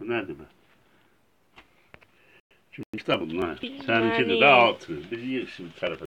Bu nerede be? Şimdi kitabın, bunlar. Bir Seninkinde de yani- altı. Biz şimdi tarafa